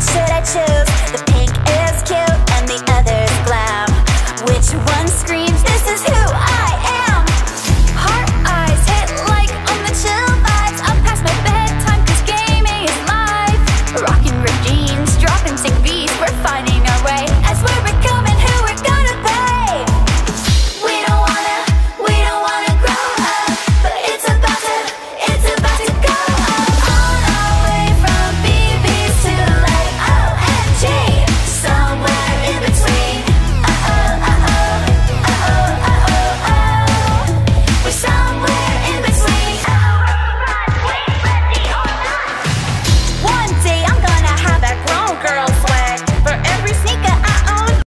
should I choose?